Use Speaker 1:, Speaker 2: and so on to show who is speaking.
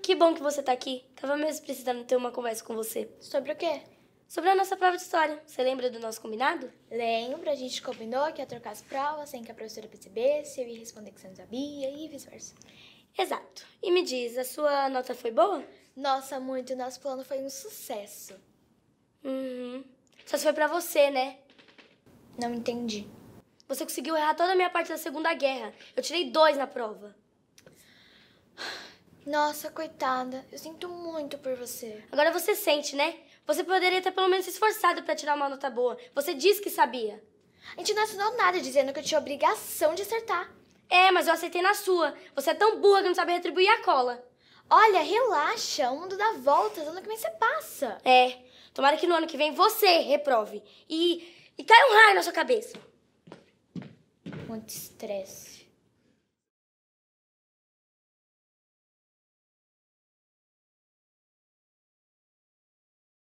Speaker 1: Que bom que você tá aqui. Tava mesmo precisando ter uma conversa com você.
Speaker 2: Sobre o quê?
Speaker 1: Sobre a nossa prova de história. Você lembra do nosso combinado?
Speaker 2: Lembro, a gente combinou que ia trocar as provas sem que a professora percebesse, eu ia responder que você não sabia e vice-versa.
Speaker 1: Exato. E me diz, a sua nota foi boa?
Speaker 2: Nossa, muito, nosso plano foi um sucesso.
Speaker 1: Uhum. Só se foi pra você, né?
Speaker 2: Não entendi.
Speaker 1: Você conseguiu errar toda a minha parte da Segunda Guerra. Eu tirei dois na prova.
Speaker 2: Nossa, coitada, eu sinto muito por você.
Speaker 1: Agora você sente, né? Você poderia ter pelo menos se esforçado pra tirar uma nota boa. Você disse que sabia.
Speaker 2: A gente não assinou nada dizendo que eu tinha obrigação de acertar.
Speaker 1: É, mas eu aceitei na sua. Você é tão burra que não sabe retribuir a cola.
Speaker 2: Olha, relaxa, o mundo dá voltas, ano que vem você passa.
Speaker 1: É, tomara que no ano que vem você reprove. E, e caia um raio na sua cabeça.
Speaker 2: Muito estresse.